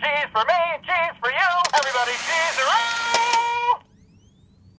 Cheese for me, cheese for you.